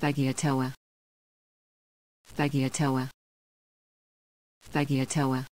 Vagiatoa Vagiatoa Vagiatoa